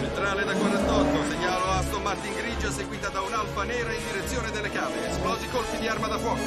Centrale da 48, segnalo Aston Martin grigia seguita da un'alfa nera in direzione delle cave. Esplosi colpi di arma da fuoco.